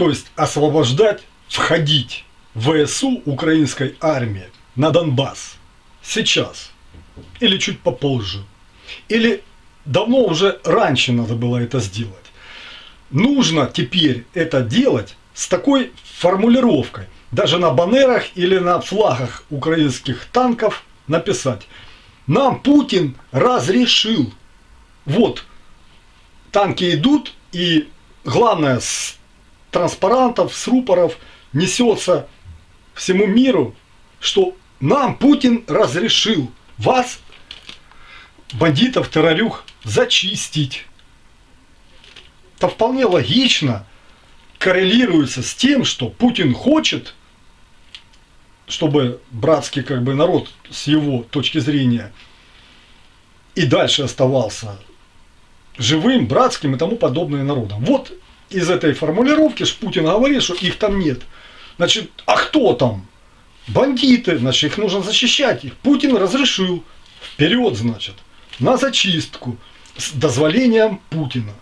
То есть освобождать, входить в ВСУ украинской армии на Донбасс сейчас или чуть попозже. Или давно уже раньше надо было это сделать. Нужно теперь это делать с такой формулировкой. Даже на баннерах или на флагах украинских танков написать. Нам Путин разрешил. Вот, танки идут, и главное, с транспарантов, с рупоров несется всему миру, что нам Путин разрешил вас, бандитов, террорюх, зачистить. Это вполне логично коррелируется с тем, что Путин хочет, чтобы братский как бы народ с его точки зрения и дальше оставался живым, братским и тому подобное народом. Вот из этой формулировки ж Путин говорит, что их там нет. Значит, а кто там? Бандиты, значит, их нужно защищать. Их Путин разрешил. Вперед, значит, на зачистку с дозволением Путина.